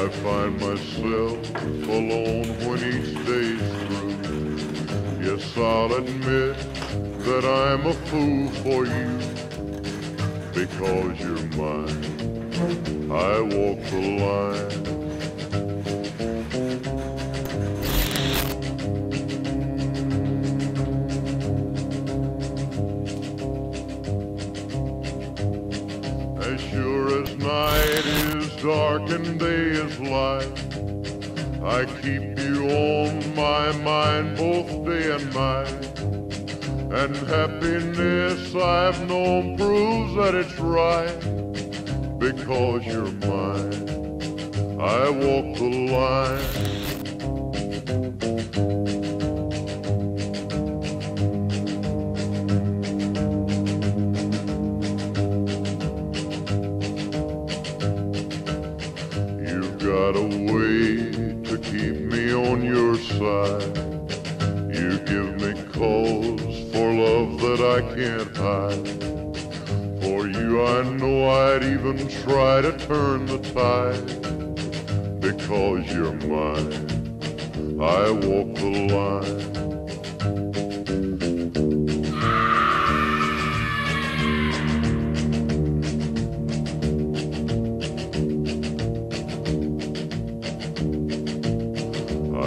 I find myself alone when each day's through. Yes, I'll admit that I'm a fool for you. Because you're mine, I walk the line. Is dark and day is light, I keep you on my mind both day and night. And happiness I've known proves that it's right. Because you're mine, I walk the line. Got a way to keep me on your side. You give me cause for love that I can't hide. For you, I know I'd even try to turn the tide. Because you're mine, I walk the line.